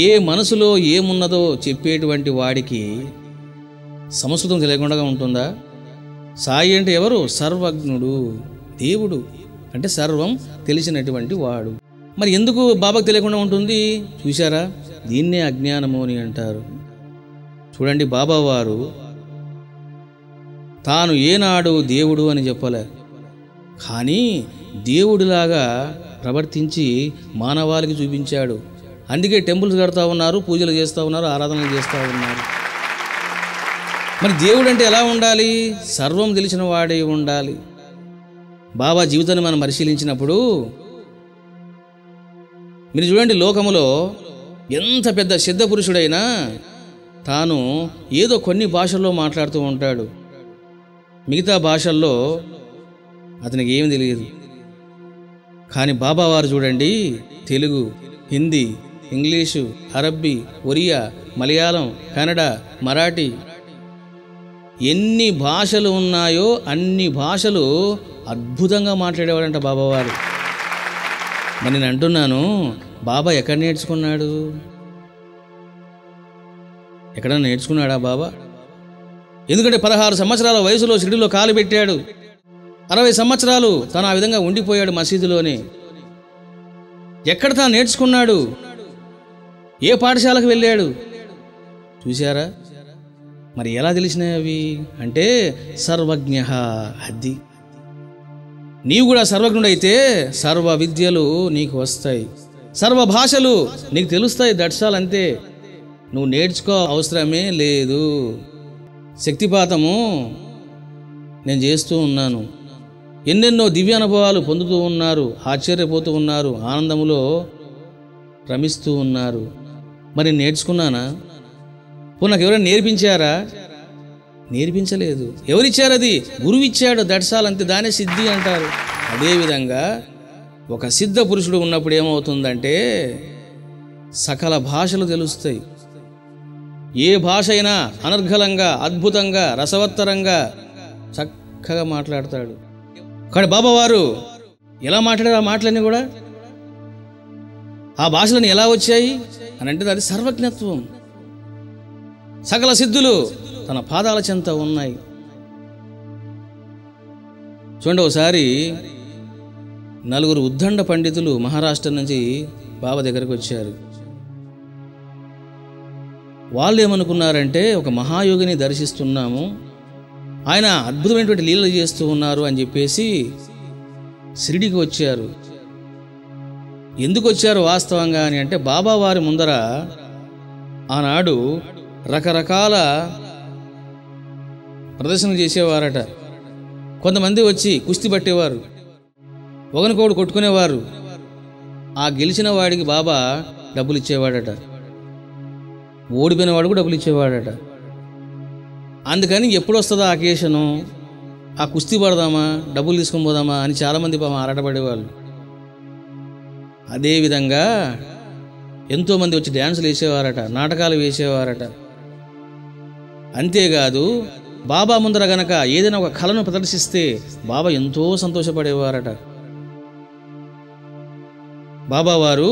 ఏ మనసులో ఏమున్నదో చెప్పేటువంటి వాడికి సంస్కృతం తెలియకుండా ఉంటుందా? సాయి అంటే ఎవరు? సర్వజ్ఞుడు దేవుడు. అంటే సర్వం తెలిసినటువంటి వాడు. మరి ఎందుకు బాబాకు తెలియకుండా ఉంటుంది? చూశారా? దీన్నే అజ్ఞానము అని అంటారు. చూడండి బాబా వారు తాను ఏనాడు దేవుడు అని చెప్పలే. కానీ దేవుడిలాగా ప్రవర్తించి మానవాళికి చూపించాడు. అందుకే టెంపుల్స్ కడతా ఉన్నారు పూజలు చేస్తూ ఉన్నారు ఆరాధనలు చేస్తూ ఉన్నారు. మరి దేవుడు అంటే ఎలా ఉండాలి? సర్వం తెలిసిన వాడే ఉండాలి. బాబా జీవితాన్ని మనం పరిశీలించినప్పుడు మీరు చూడండి లోకములో ఎంత పెద్ద సిద్ధ పురుషుడైనా తాను ఏదో కొన్ని భాషల్లో మాట్లాడుతూ ఉంటాడు. మిగతా భాషల్లో అతనికి ఏమి తెలియదు. కానీ బాబా వారు చూడండి తెలుగు హిందీ ఇంగ్లీషు అరబ్బీ ఒరియా మలయాళం కన్నడ మరాఠీ. ఎన్ని భాషలు ఉన్నాయో అన్ని భాషలు అద్భుతంగా మాట్లాడేవాడంట బాబావారు. మరి నేను అంటున్నాను బాబా ఎక్కడ నేర్చుకున్నాడు? ఎక్కడ నేర్చుకున్నాడా బాబా? ఎందుకంటే పదహారు సంవత్సరాల వయసులో షిడిలో కాలు పెట్టాడు. అరవై సంవత్సరాలు తను ఆ విధంగా ఉండిపోయాడు మసీదులోనే. ఎక్కడ తాను నేర్చుకున్నాడు? ఏ పాఠశాలకు వెళ్ళాడు? చూశారా? మరి ఎలా తెలిసినాయి అవి? అంటే సర్వజ్ఞ అది నీవు కూడా సర్వజ్ఞుడైతే సర్వ విద్యలు నీకు వస్తాయి. సర్వ భాషలు నీకు తెలుస్తాయి దట్సాల్ అంతే. నువ్వు నేర్చుకో అవసరమే లేదు. శక్తిపాతము నేను చేస్తూ ఉన్నాను. ఎన్నెన్నో దివ్య అనుభవాలు పొందుతూ ఉన్నారు ఆశ్చర్యపోతూ ఉన్నారు ఆనందములో రమిస్తూ ఉన్నారు. మరి నేర్చుకున్నానా? పోనీ నాకు ఎవరైనా నేర్పించారా? నేర్పించలేదు. ఎవరిచ్చారు అది? గురువు ఇచ్చాడు దట్సాల్ అంతే దానే సిద్ధి అంటారు. అదేవిధంగా ఒక సిద్ధ పురుషుడు ఉన్నప్పుడు ఏమవుతుందంటే సకల భాషలు తెలుస్తాయి. ఏ భాష అయినా అనర్ఘలంగా అద్భుతంగా రసవత్తరంగా చక్కగా మాట్లాడతాడు. కానీ బాబా వారు ఎలా మాట్లాడారు ఆ మాటలన్నీ కూడా? ఆ భాషలను ఎలా వచ్చాయి? అని అంటే అది సర్వజ్ఞత్వం. సకల సిద్ధులు తన పాదాల చెంత ఉన్నాయి. చూడండి ఒకసారి నలుగురు ఉద్దండ పండితులు మహారాష్ట్ర నుంచి బాబా దగ్గరకు వచ్చారు. వాళ్ళు ఏమనుకున్నారంటే ఒక మహాయోగిని దర్శిస్తున్నాము. ఆయన అద్భుతమైనటువంటి లీలలు చేస్తూ ఉన్నారు అని చెప్పేసి షిరిడికి వచ్చారు. ఎందుకు వచ్చారు వాస్తవంగా అని అంటే బాబా వారి ముందర ఆనాడు రకరకాల ప్రదర్శనలు చేసేవారట. కొంతమంది వచ్చి కుస్తీ పట్టేవారు. ఒకనికోడు కొట్టుకునేవారు. ఆ గెలిచిన వాడికి బాబా డబ్బులు ఇచ్చేవాడట ఓడిపోయిన వాడు కూడా డబ్బులు ఇచ్చేవాడట అందుకని ఎప్పుడు వస్తుందా ఆ కేసును ఆ కుస్తీ పడదామా డబ్బులు తీసుకొని పోదామా అని చాలామంది పాపం ఆరాటపడేవాళ్ళు. అదేవిధంగా ఎంతోమంది వచ్చి డ్యాన్సులు వేసేవారట నాటకాలు వేసేవారట. అంతేకాదు బాబా ముందర గనక ఏదైనా ఒక కళను ప్రదర్శిస్తే బాబా ఎంతో సంతోషపడేవారట. బాబా వారు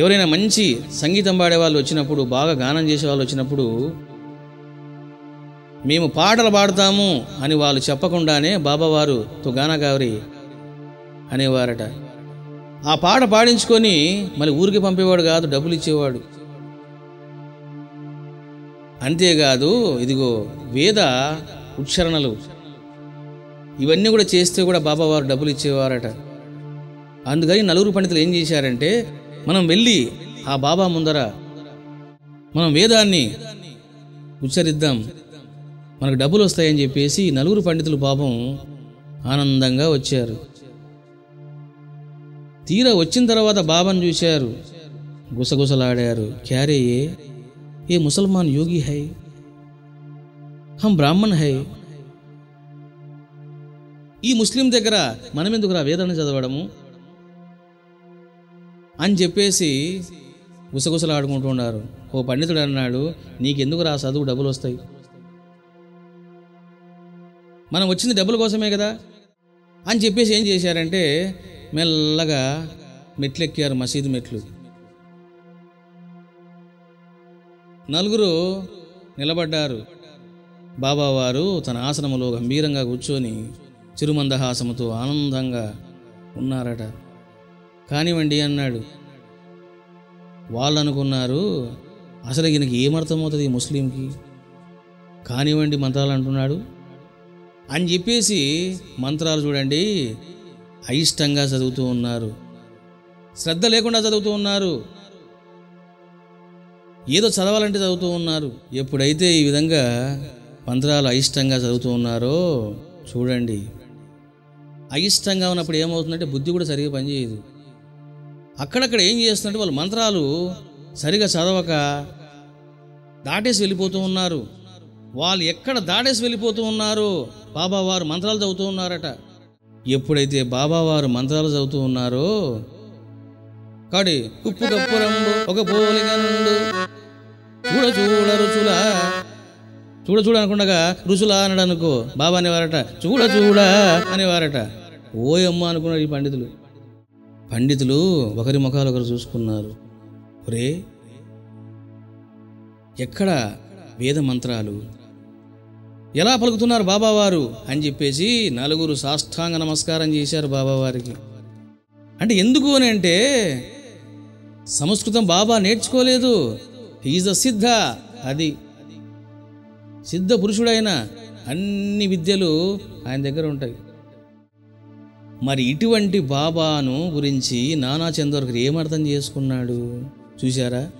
ఎవరైనా మంచి సంగీతం పాడే వాళ్ళు వచ్చినప్పుడు బాగా గానం చేసే వాళ్ళు వచ్చినప్పుడు మేము పాటలు పాడతాము అని వాళ్ళు చెప్పకుండానే బాబావారు తుగానా గారి అనేవారట. ఆ పాట పాడించుకొని మళ్ళీ ఊరికి పంపేవాడు కాదు డబ్బులు ఇచ్చేవాడు. అంతేకాదు ఇదిగో వేద ఉచ్చారణలు. ఇవన్నీ కూడా చేస్తే కూడా బాబావారు డబ్బులు ఇచ్చేవారట. అందుకని నలుగురు పండితులు ఏం చేశారంటే మనం వెళ్ళి ఆ బాబా ముందర మనం వేదాన్ని ఉచ్చరిద్దాం మనకు డబ్బులు వస్తాయని చెప్పేసి నలుగురు పండితులు పాపం ఆనందంగా వచ్చారు. తీరా వచ్చిన తర్వాత బాబాను చూశారు. గుసగుసలాడారు. క్యారే ఏ? ఏ ముసల్మాన్ యోగి హై? హం బ్రాహ్మణ్ హై? ఈ ముస్లిం దగ్గర మనం ఎందుకురా వేదన చదవడము? అని చెప్పేసి గుసగుసలాడుకుంటూ ఉన్నారు ఓ పండితుడు అన్నాడు నీకెందుకు రా చదువు డబ్బులు వస్తాయి? మనం వచ్చింది డబ్బుల కోసమే కదా? అని చెప్పేసి ఏం చేశారంటే మెల్లగా మెట్లెక్కారు మసీదు మెట్లు. నలుగురు నిలబడ్డారు. బాబావారు తన ఆసనములో గంభీరంగా కూర్చొని చిరుమందహాసముతో ఆనందంగా ఉన్నారట. కానివ్వండి అన్నాడు. వాళ్ళు అనుకున్నారు అసలు ఈయనకి ఏమర్థమవుతుంది ఈ ముస్లింకి? కానివ్వండి మంత్రాలు అంటున్నాడు అని చెప్పేసి మంత్రాలు చూడండి అయిష్టంగా చదువుతూ ఉన్నారు. శ్రద్ధ లేకుండా చదువుతూ ఉన్నారు. ఏదో చదవాలంటే చదువుతూ ఉన్నారు. ఎప్పుడైతే ఈ విధంగా మంత్రాలు అయిష్టంగా చదువుతూ ఉన్నారో చూడండి. అయిష్టంగా ఉన్నప్పుడు ఏమవుతుందంటే బుద్ధి కూడా సరిగా పనిచేయదు. అక్కడక్కడ ఏం చేస్తుందంటే వాళ్ళు మంత్రాలు సరిగా చదవక దాటేసి వెళ్ళిపోతూ ఉన్నారు. వాళ్ళు ఎక్కడ దాటేసి వెళ్ళిపోతూ ఉన్నారు బాబావారు మంత్రాలు చదువుతూ ఉన్నారట. ఎప్పుడైతే బాబావారు మంత్రాలు చదువుతూ ఉన్నారో కాడి ఉప్పు కప్పురంబు ఒక పోలిక చూడ చూడ రుచులా చూడ చూడ అనుకుండగా రుచులా అనడు అనుకో బాబా అనేవారట చూడ చూడ అనేవారట. ఓయమ్మ అనుకున్నారు ఈ పండితులు. పండితులు ఒకరి ముఖాలు ఒకరు చూసుకున్నారు. ఒరే ఎక్కడ వేద మంత్రాలు ఎలా పలుకుతున్నారు బాబావారు? అని చెప్పేసి నలుగురు సాష్టాంగ నమస్కారం చేశారు బాబావారికి. అంటే ఎందుకు అని అంటే సంస్కృతం బాబా నేర్చుకోలేదు. ఈజ్ అ సిద్ధ అది సిద్ధ పురుషుడైన అన్ని విద్యలు ఆయన దగ్గర ఉంటాయి. మరి ఇటువంటి బాబాను గురించి నానా చందోర్కర్ ఏమర్థం చేసుకున్నాడు? చూశారా?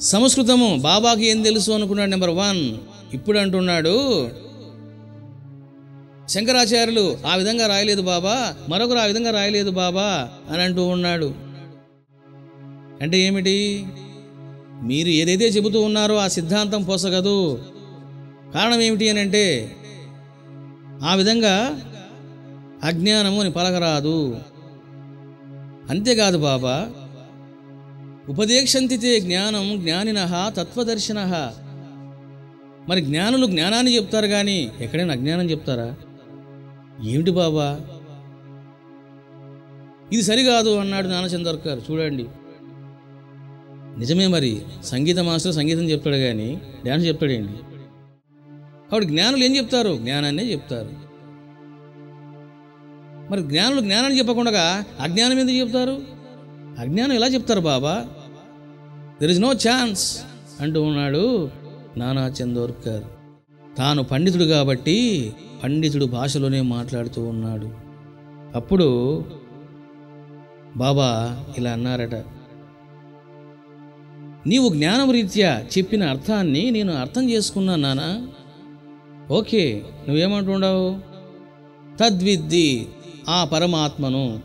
సంస్కృతము బాబాకి ఏం తెలుసు అనుకున్నాడు? నెంబర్ వన్ ఇప్పుడు అంటున్నాడు శంకరాచార్యులు ఆ విధంగా రాయలేదు బాబా మరొకరు ఆ విధంగా రాయలేదు బాబా అని అంటూ ఉన్నాడు. అంటే ఏమిటి? మీరు ఏదైతే చెబుతూ ఉన్నారో ఆ సిద్ధాంతం పోసగదు. కారణం ఏమిటి అని అంటే ఆ విధంగా అజ్ఞానము అని పలకరాదు. అంతేకాదు బాబా ఉపదేశంతితే జ్ఞానం జ్ఞానిన తత్వదర్శన. మరి జ్ఞానులు జ్ఞానాన్ని చెప్తారు కానీ ఎక్కడైనా అజ్ఞానం చెప్తారా? ఏమిటి బాబా? ఇది సరికాదు అన్నాడు నానచందర్కర్. చూడండి. నిజమే మరి. సంగీత మాస్టర్ సంగీతం చెప్తాడు కానీ డ్యాన్స్ చెప్తాడేంటి కాబట్టి జ్ఞానులు ఏం చెప్తారు? జ్ఞానాన్నే చెప్తారు. మరి జ్ఞానులు జ్ఞానాన్ని చెప్పకుండా అజ్ఞానం ఎందుకు చెప్తారు? అజ్ఞానం ఎలా చెప్తారు బాబా? దెర్ ఇస్ నో ఛాన్స్ అంటూ ఉన్నాడు నానా చందోర్కర్. తాను పండితుడు కాబట్టి పండితుడు భాషలోనే మాట్లాడుతూ ఉన్నాడు. అప్పుడు బాబా ఇలా అన్నారట నీవు జ్ఞానం రీత్యా చెప్పిన అర్థాన్ని నేను అర్థం చేసుకున్నా నానా. ఓకే నువ్వేమంటుండవు? తద్విద్ది ఆ పరమాత్మను.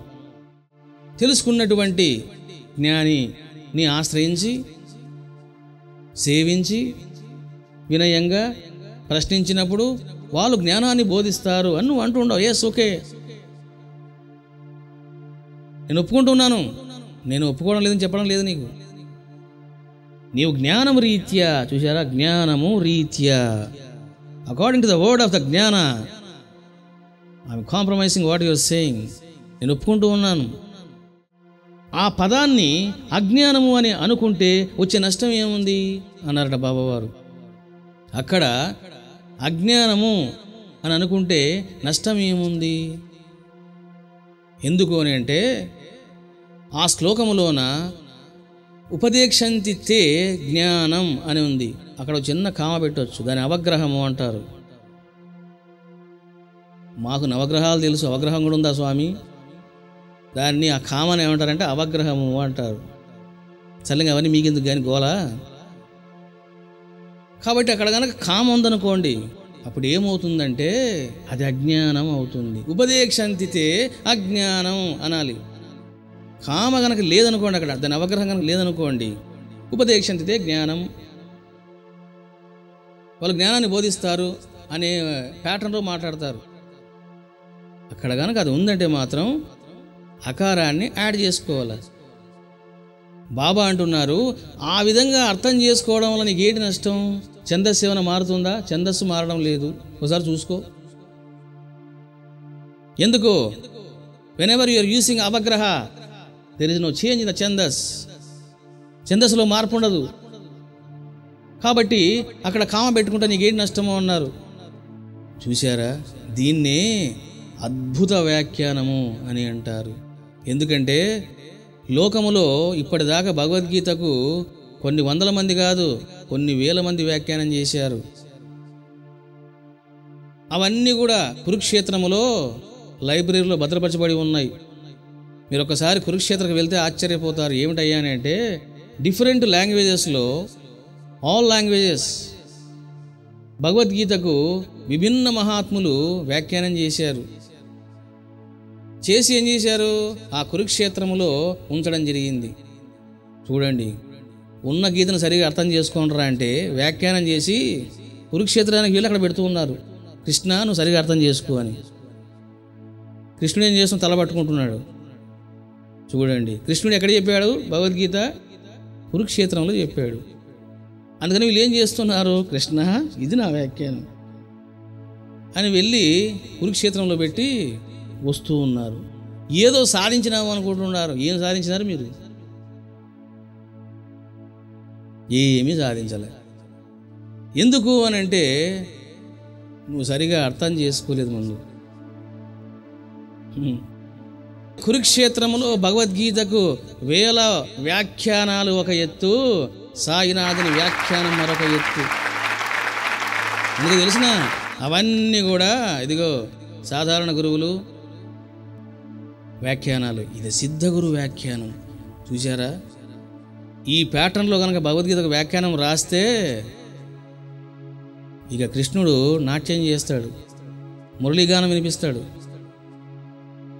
తెలుసుకున్నటువంటి జ్ఞాని నీ ఆశ్రయించి సేవించి వినయంగా ప్రశ్నించినప్పుడు వాళ్ళు జ్ఞానాన్ని బోధిస్తారు అని నువ్వు అంటుండవు. ఎస్ ఓకే నేను ఒప్పుకుంటున్నాను. నేను ఒప్పుకోవడం లేదని చెప్పడం లేదు నీకు. నీవు జ్ఞానం రీత్యా చూసారా జ్ఞానము రీత్యా. According to the word of the జ్ఞాన. I'm compromising what your saying నేను ఒప్పుకుంటూ ఉన్నాను. ఆ పదాన్ని అజ్ఞానము అని అనుకుంటే వచ్చే నష్టం ఏముంది? అన్నారట బాబావారు. అక్కడ అజ్ఞానము అని అనుకుంటే నష్టం ఏముంది ఎందుకు అని అంటే ఆ శ్లోకములోన ఉపదేశంతి తే జ్ఞానం అని ఉంది. అక్కడ ఒక చిన్న కామ పెట్టవచ్చు దాని అవగ్రహము అంటారు. మాకు నవగ్రహాలు తెలుసు. అవగ్రహం కూడా ఉందా స్వామి? దాన్ని ఆ కామని ఏమంటారంటే అవగ్రహము అంటారు. చల్లగా అవన్నీ మీకెందుకు కానీ గోలా కాబట్టి అక్కడ కనుక కామ ఉందనుకోండి అప్పుడు ఏమవుతుందంటే అది అజ్ఞానం అవుతుంది. ఉపదేశంతితే అజ్ఞానం అనాలి. కామ గనక లేదనుకోండి అక్కడ దాని అవగ్రహం కనుక లేదనుకోండి ఉపదేశంతితే జ్ఞానం. వాళ్ళు జ్ఞానాన్ని బోధిస్తారు అనే ప్యాటర్న్లో మాట్లాడతారు. అక్కడ కనుక అది ఉందంటే మాత్రం అకారాన్ని యాడ్ చేసుకోవాలి. బాబా అంటున్నారు ఆ విధంగా అర్థం చేసుకోవడం వల్ల నీకు ఏంటి నష్టం? ఛందస్సు ఏమైనా మారుతుందా? ఛందస్సు మారడం లేదు. ఒకసారి చూసుకో. ఎందుకు? Whenever you're using అవగ్రహ there is no change in the ఛందస్. ఛందస్సులో మార్పు ఉండదు. కాబట్టి అక్కడ కామ పెట్టుకుంటే నీకేం నష్టమో అన్నారు. చూశారా? దీన్నే అద్భుత వ్యాఖ్యానము అని అంటారు. ఎందుకంటే లోకములో ఇప్పటిదాకా భగవద్గీతకు కొన్ని వందల మంది కాదు. కొన్ని వేల మంది వ్యాఖ్యానం చేశారు. అవన్నీ కూడా కురుక్షేత్రములో లైబ్రరీలో భద్రపరచబడి ఉన్నాయి. మీరు ఒకసారి కురుక్షేత్రకు వెళ్తే ఆశ్చర్యపోతారు. ఏమిటయ్యా అని అంటే డిఫరెంట్ లాంగ్వేజెస్లో ఆల్ లాంగ్వేజెస్ భగవద్గీతకు విభిన్న మహాత్ములు వ్యాఖ్యానం చేశారు. చేసి ఏం చేశారు? ఆ కురుక్షేత్రములో ఉంచడం జరిగింది. చూడండి. ఉన్న గీతను సరిగా అర్థం చేసుకుంటారా అంటే వ్యాఖ్యానం చేసి కురుక్షేత్రానికి వీళ్ళు అక్కడ పెడుతూ ఉన్నారు. కృష్ణ నువ్వు సరిగా అర్థం చేసుకో అని. కృష్ణుడు ఏం చేస్తున్న తల పట్టుకుంటున్నాడు. చూడండి. కృష్ణుడు ఎక్కడ చెప్పాడు? భగవద్గీత కురుక్షేత్రంలో చెప్పాడు. అందుకని వీళ్ళు ఏం చేస్తున్నారు? కృష్ణ ఇది నా వ్యాఖ్యానం అని వెళ్ళి కురుక్షేత్రంలో పెట్టి వస్తూ ఉన్నారు. ఏదో సాధించినాము అనుకుంటున్నారు. ఏం సాధించినారు మీరు? ఏమీ సాధించలే. ఎందుకు అని అంటే నువ్వు సరిగా అర్థం చేసుకోలేదు ముందు. కురుక్షేత్రములో భగవద్గీతకు వేల వ్యాఖ్యానాలు ఒక ఎత్తు సాయినాథుని వ్యాఖ్యానం మరొక ఎత్తు. నీకు తెలిసిన అవన్నీ కూడా ఇదిగో సాధారణ గురువులు వ్యాఖ్యానాలు. ఇది సిద్ధగురు వ్యాఖ్యానం. చూసారా ఈ ప్యాటర్న్లో కనుక భగవద్గీతకు వ్యాఖ్యానం రాస్తే ఇక కృష్ణుడు నాట్యం చేస్తాడు మురళీగానం వినిపిస్తాడు.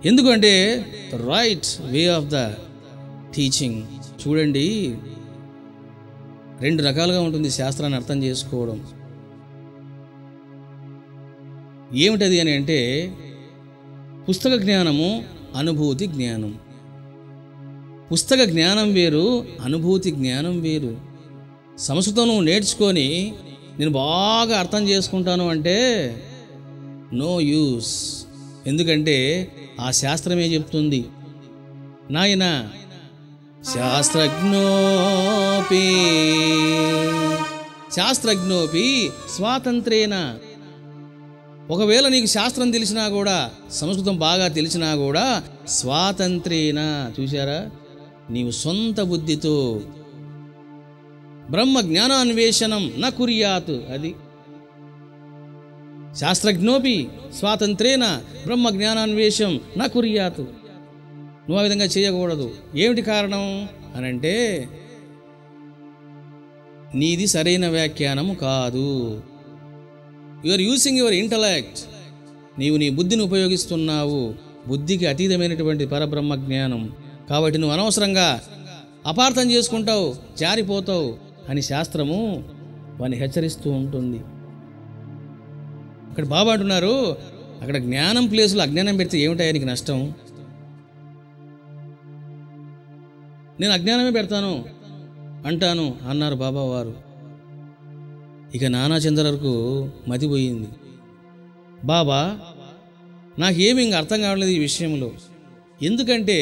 ఎందుకంటే right way of the teaching చూడండి రెండు రకాలుగా ఉంటుంది శాస్త్రాన్ని అర్థం చేసుకోవడం. ఏమిటది అని అంటే పుస్తక జ్ఞానము అనుభూతి జ్ఞానం. పుస్తక జ్ఞానం వేరు అనుభూతి జ్ఞానం వేరు. సంస్కృతం నువ్వు నేర్చుకొని నేను బాగా అర్థం చేసుకుంటాను అంటే నో యూస్ ఎందుకంటే ఆ శాస్త్రమే చెప్తుంది? నాయన శాస్త్రజ్ఞోపి శాస్త్రజ్ఞోపి స్వాతంత్రేన? ఒకవేళ నీకు శాస్త్రం తెలిసినా కూడా సంస్కృతం బాగా తెలిసినా కూడా స్వాతంత్రేన? చూసారా నీవు సొంత బుద్ధితో బ్రహ్మ జ్ఞానాన్వేషణం న కుర్యాత్ అది. శాస్త్రజ్ఞోపి స్వాతంత్రేన బ్రహ్మ జ్ఞానాన్వేషం నా కుర్యాతు నువ్వు ఆ విధంగా చేయకూడదు. ఏమిటి కారణం? అనంటే నీది సరైన వ్యాఖ్యానము కాదు. యువర్ యూసింగ్ యువర్ ఇంటలెక్ట్ నీవు నీ బుద్ధిని ఉపయోగిస్తున్నావు. బుద్ధికి అతీతమైనటువంటి పరబ్రహ్మ జ్ఞానం కాబట్టి నువ్వు అనవసరంగా అపార్థం చేసుకుంటావు జారిపోతావు అని శాస్త్రము వాని హెచ్చరిస్తూ ఉంటుంది. అక్కడ బాబా అంటున్నారు అక్కడ జ్ఞానం ప్లేసులో అజ్ఞానం పెడితే ఏమిటాయా నీకు నష్టం? నేను అజ్ఞానమే పెడతాను అంటాను అన్నారు బాబా వారు. ఇక నానా చంద్రకు మతిపోయింది బాబా నాకేమి ఇంక అర్థం కావట్లేదు ఈ విషయంలో. ఎందుకంటే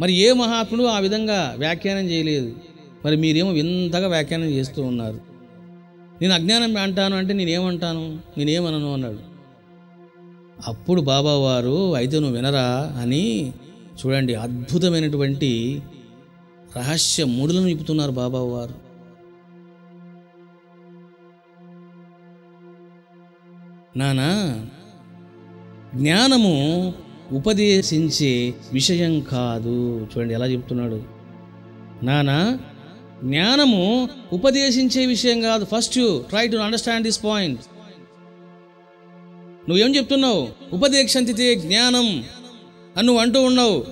మరి ఏ మహాత్ముడు ఆ విధంగా వ్యాఖ్యానం చేయలేదు? మరి మీరేమో వింతగా వ్యాఖ్యానం చేస్తూ ఉన్నారు. నేను అజ్ఞానం అంటాను అంటే నేనేమంటాను? నేనేమనను అన్నాడు. అప్పుడు బాబా వారు అయితే నువ్వు వినరా అని చూడండి అద్భుతమైనటువంటి రహస్య మూడులను నిపుతున్నారు బాబావారు. నానా జ్ఞానము ఉపదేశించే విషయం కాదు. చూడండి ఎలా చెప్తున్నాడు. నానా జ్ఞానము ఉపదేశించే విషయం కాదు. First you try to understand this point నువ్వేం చెప్తున్నావు? ఉపదేశంతితే జ్ఞానం అని నువ్వు అంటూ ఉన్నావు.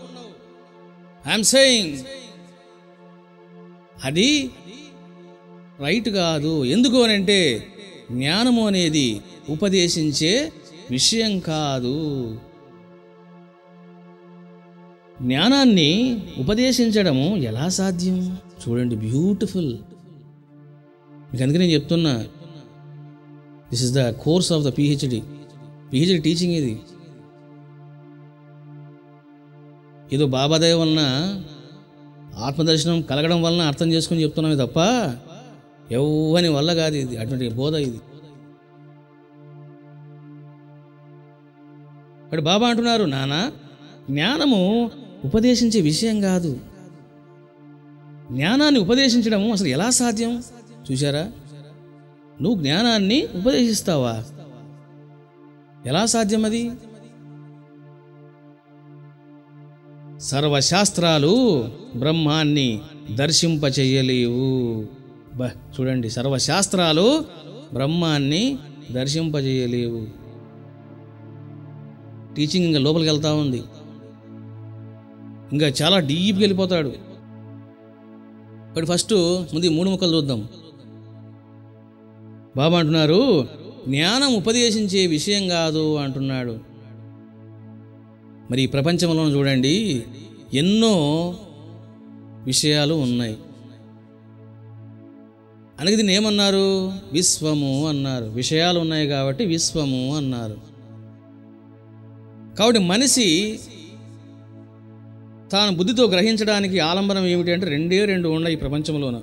ఐఎమ్ సెయింగ్ అది రైట్ కాదు. ఎందుకు అని అంటే జ్ఞానము అనేది ఉపదేశించే విషయం కాదు. జ్ఞానాన్ని ఉపదేశించడము ఎలా సాధ్యం? చూడండి బ్యూటిఫుల్ మీకు అందుకే నేను చెప్తున్నా this is the course of the PhD PhD teaching ఇది. ఏదో బాబాదయ వలన ఆత్మదర్శనం కలగడం వలన అర్థం చేసుకుని చెప్తున్నామే తప్ప ఎవ్వని వల్ల కాదు ఇది అటువంటి బోధ ఇది. ఇక్కడ బాబా అంటున్నారు నానా జ్ఞానము ఉపదేశించే విషయం కాదు. జ్ఞానాన్ని ఉపదేశించడం అసలు ఎలా సాధ్యం? చూశారా? నువ్వు జ్ఞానాన్ని ఉపదేశిస్తావా? ఎలా సాధ్యం అది? సర్వశాస్త్రాలు బ్రహ్మాన్ని దర్శింపచేయలేవు. బ చూడండి. సర్వశాస్త్రాలు బ్రహ్మాన్ని దర్శింపజేయలేవు టీచింగ్ ఇంకా లోపలికి వెళ్తా ఉంది. ఇంకా చాలా డీప్గా వెళ్ళిపోతాడు. ఇప్పుడు ఫస్ట్ ముందు మూడు ముక్కలు చూద్దాం. బాబా అంటున్నారు జ్ఞానం ఉపదేశించే విషయం కాదు అంటున్నాడు. మరి ఈ ప్రపంచంలో చూడండి ఎన్నో విషయాలు ఉన్నాయి. అనగా దీన్ని ఏమన్నారు? విశ్వము అన్నారు. విషయాలు ఉన్నాయి కాబట్టి విశ్వము అన్నారు. కాబట్టి మనిషి తాను బుద్ధితో గ్రహించడానికి ఆలంబనం ఏమిటి అంటే రెండే రెండు ఉన్నాయి ఈ ప్రపంచంలోన.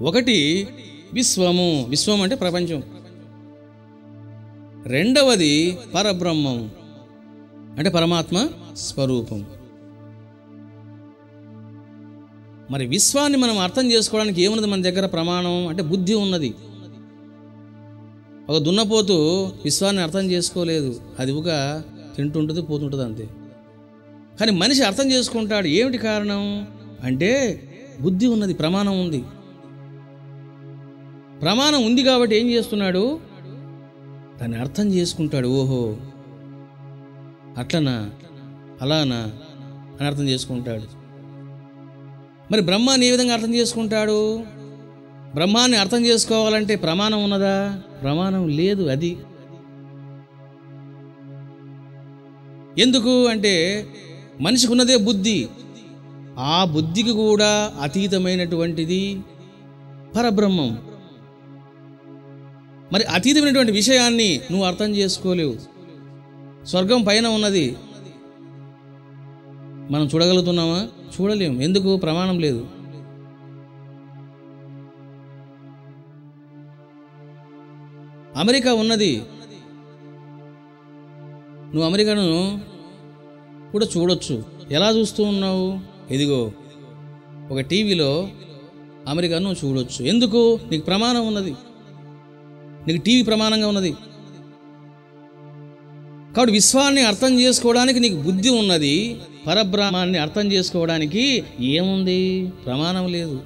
ఒకటి విశ్వము. విశ్వం అంటే ప్రపంచం. రెండవది పరబ్రహ్మం. అంటే పరమాత్మ స్వరూపం. మరి విశ్వాన్ని మనం అర్థం చేసుకోవడానికి ఏమున్నది మన దగ్గర ప్రమాణం అంటే బుద్ధి ఉన్నది. ఒక దున్నపోతు విశ్వాన్ని అర్థం చేసుకోలేదు. అది ఒక తింటుంటుంది పోతుంటుంది అంతే. కానీ మనిషి అర్థం చేసుకుంటాడు. ఏమిటి కారణం? అంటే బుద్ధి ఉన్నది ప్రమాణం ఉంది. ప్రమాణం ఉంది కాబట్టి ఏం చేస్తున్నాడు? దాన్ని అర్థం చేసుకుంటాడు. ఓహో అట్లనా? అలానా? అని అర్థం చేసుకుంటాడు. మరి బ్రహ్మాన్ని ఏ విధంగా అర్థం చేసుకుంటాడు? బ్రహ్మాన్ని అర్థం చేసుకోవాలంటే ప్రమాణం ఉన్నదా? ప్రమాణం లేదు అది. ఎందుకు? అంటే మనిషికి ఉన్నదే బుద్ధి. ఆ బుద్ధికి కూడా అతీతమైనటువంటిది పరబ్రహ్మం. మరి అతీతమైనటువంటి విషయాన్ని నువ్వు అర్థం చేసుకోలేవు. స్వర్గం పైన ఉన్నది. మనం చూడగలుగుతున్నామా? చూడలేము ఎందుకు? ప్రమాణం లేదు. అమెరికా ఉన్నది. నువ్వు అమెరికాను కూడా చూడొచ్చు. ఎలా చూస్తూ ఉన్నావు? ఇదిగో ఒక టీవీలో అమెరికాను చూడొచ్చు. ఎందుకు? నీకు ప్రమాణం ఉన్నది. నీకు టీవీ ప్రమాణంగా ఉన్నది. కాబట్టి విశ్వాన్ని అర్థం చేసుకోవడానికి నీకు బుద్ధి ఉన్నది. పరబ్రహ్మాన్ని అర్థం చేసుకోవడానికి ఏముంది? ప్రమాణం లేదు.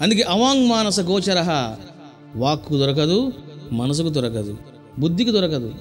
అందుకే అవాంగ్ మానస గోచర. వాక్కు దొరకదు మనసుకు దొరకదు బుద్ధికి దొరకదు.